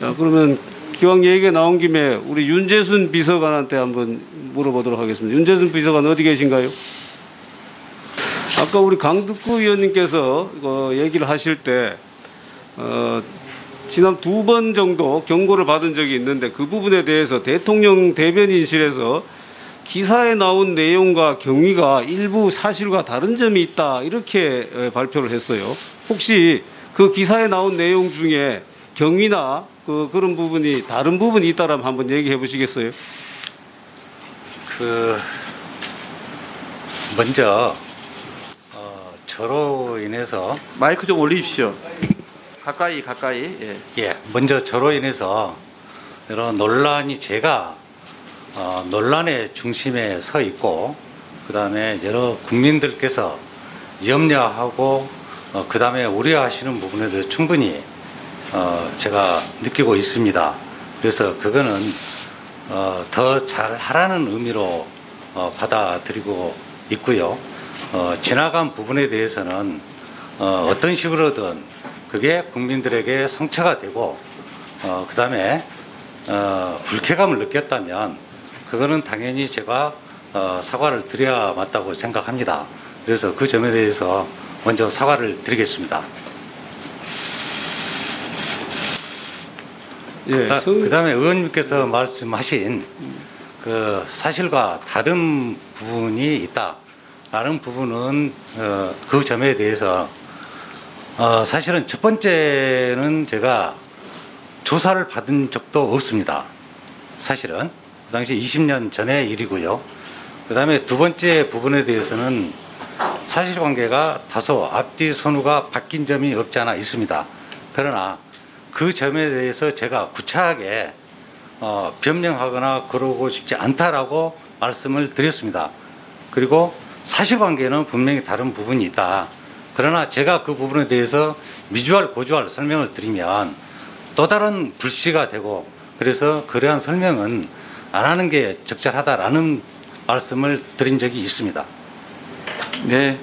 자, 그러면 기왕 얘기가 나온 김에 우리 윤재순 비서관한테 한번 물어보도록 하겠습니다. 윤재순 비서관 어디 계신가요? 아까 우리 강득구 의원님께서 이거 얘기를 하실 때 어, 지난 두 번 정도 경고를 받은 적이 있는데 그 부분에 대해서 대통령 대변인실에서 기사에 나온 내용과 경위가 일부 사실과 다른 점이 있다 이렇게 에, 발표를 했어요. 혹시 그 기사에 나온 내용 중에 경위나 그 그런 부분이 다른 부분이 있다라면 한번 얘기해 보시겠어요? 그 먼저 어, 저로 인해서 마이크 좀 올리십시오. 가까이 가까이. 예. 예 먼저 저로 인해서 여러 논란이 제가 어, 논란의 중심에 서 있고 그 다음에 여러 국민들께서 염려하고 어, 그 다음에 우려하시는 부분에 대해 충분히 어, 제가 느끼고 있습니다. 그래서 그거는 어, 더 잘하라는 의미로 어, 받아들이고 있고요. 어, 지나간 부분에 대해서는 어, 어떤 식으로든 그게 국민들에게 상처가 되고 어, 그 다음에 어, 불쾌감을 느꼈다면 그거는 당연히 제가 어, 사과를 드려야 맞다고 생각합니다. 그래서 그 점에 대해서 먼저 사과를 드리겠습니다. 예, 그 다 음에 의원님께서 말씀하신 그 사실과 다른 부분이 있다라는 부분은 어, 그 점에 대해서 어, 사실은 첫 번째는 제가 조사를 받은 적도 없습니다. 사실은 그 당시 20년 전의 일이고요. 그 다음에 두 번째 부분에 대해서는 사실관계가 다소 앞뒤 선우가 바뀐 점이 없지 않아 있습니다. 그러나 그 점에 대해서 제가 구차하게 어, 변명하거나 그러고 싶지 않다라고 말씀을 드렸습니다. 그리고 사실관계는 분명히 다른 부분이 있다. 그러나 제가 그 부분에 대해서 미주알 고주알 설명을 드리면 또 다른 불씨가 되고 그래서 그러한 설명은 안 하는 게 적절하다라는 말씀을 드린 적이 있습니다. 네.